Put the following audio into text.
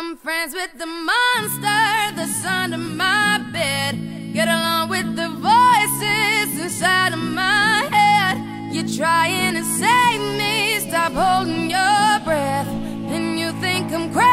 I'm friends with the monster that's under my bed. Get along with the voices inside of my head. You're trying to save me, stop holding your breath. And you think I'm crazy.